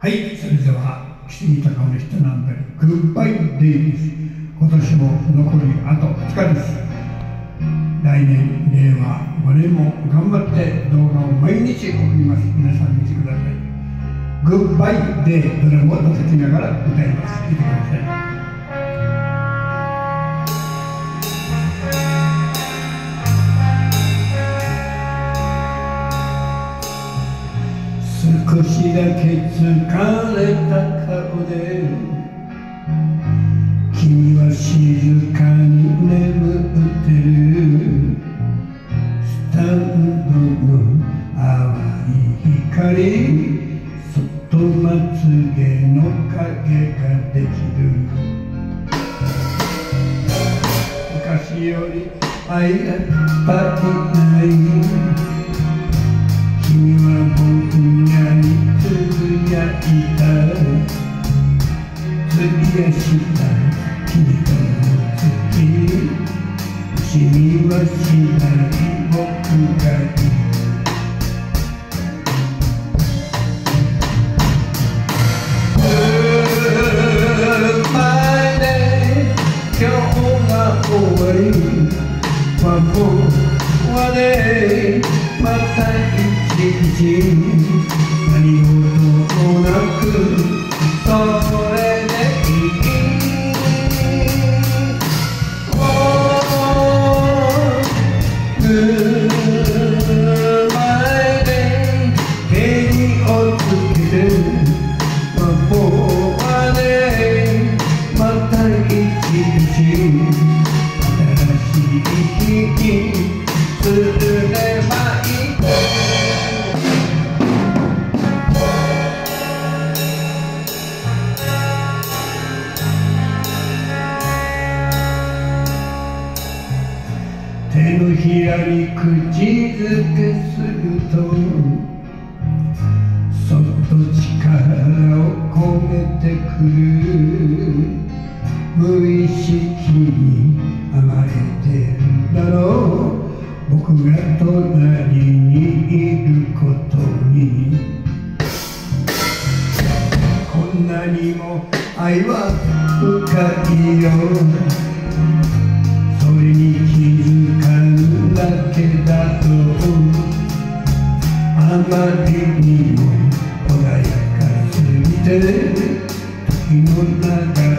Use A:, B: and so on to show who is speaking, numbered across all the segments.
A: はいそれでは岸見隆の人なんだりグッバイデイです今年も残りあと2日です。来年令和5年も頑張って動画を毎日送ります。皆さん見てください。グッバイデイドラムを叩きながら歌います。見てください。少しだけ疲れた顔で君は静かに眠ってるスタンドの淡い光そっとまつげの影ができる昔より愛が足りない君は僕がにつぶやいたつぶやした君との月君はしない僕がいる今日が終わりは僕はねまた何事手のひらに口づけするとそっと力を込めてくる。無意識に甘えてるだろう。僕が隣にいることに。こんなにも愛は深いよ。あまりにも穏やかすぎて時の流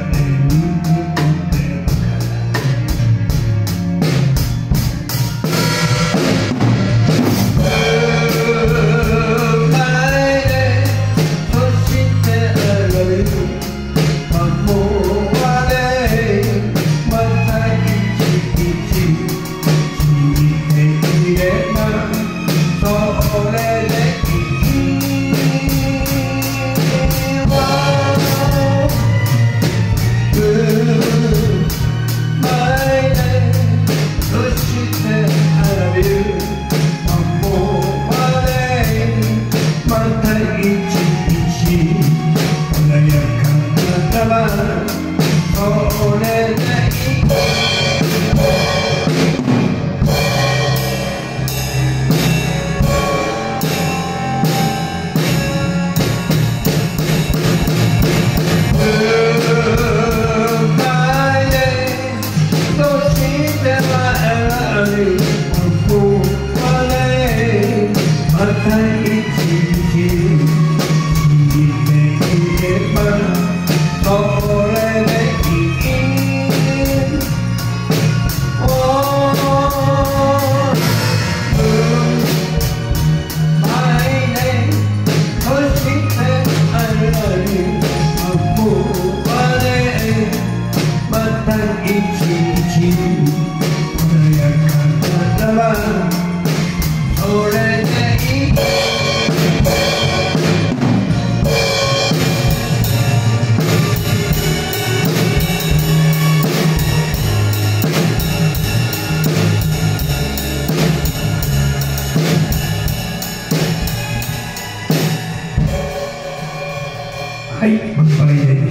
A: はい、お疲れ様です。